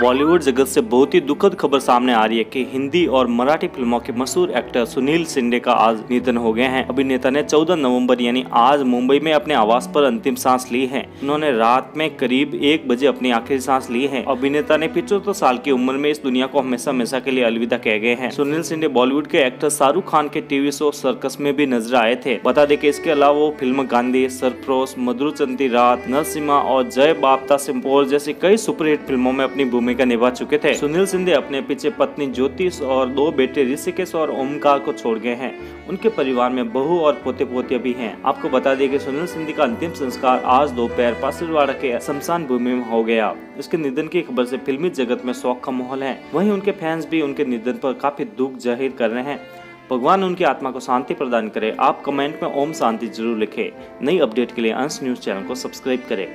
बॉलीवुड जगत से बहुत ही दुखद खबर सामने आ रही है कि हिंदी और मराठी फ़िल्मों के मशहूर एक्टर सुनील सिंडे का आज निधन हो गए हैं। अभिनेता ने 14 नवंबर यानी आज मुंबई में अपने आवास पर अंतिम सांस ली है। उन्होंने रात में करीब एक बजे अपनी आखिरी सांस ली है। अभिनेता ने पिछहत्तर साल की उम्र में इस दुनिया को हमेशा हमेशा के लिए अलविदा कह गए हैं। सुनील सिंडे बॉलीवुड के एक्टर शाहरुख खान के टीवी शो सर्कस में भी नज़र आए थे। बता दें कि इसके अलावा वो फ़िल्म गांधी, सरफरोश, मधुरचंदी रात, नरसिम्हा और जय बापता सिंपोल जैसी कई सुपरहिट फ़िल्मों में अपनी भूमिका निभा चुके थे। सुनील सिंधे अपने पीछे पत्नी ज्योतिष और दो बेटे ऋषिकेश और ओमकार को छोड़ गए हैं। उनके परिवार में बहू और पोते पोते भी हैं। आपको बता दें कि सुनील सिंधे का अंतिम संस्कार आज दोपहर पासिरवाड़ा के शमशान भूमि में हो गया। इसके निधन की खबर से फिल्मी जगत में शौक का माहौल है। वहीं उनके फैंस भी उनके निधन पर काफ़ी दुख ज़ाहिर कर रहे हैं। भगवान उनकी आत्मा को शांति प्रदान करे। आप कमेंट में ओम शांति ज़रूर लिखें। नई अपडेट के लिए अंश न्यूज़ चैनल को सब्सक्राइब करें।